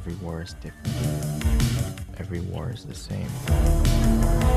Every war is different. Every war is the same.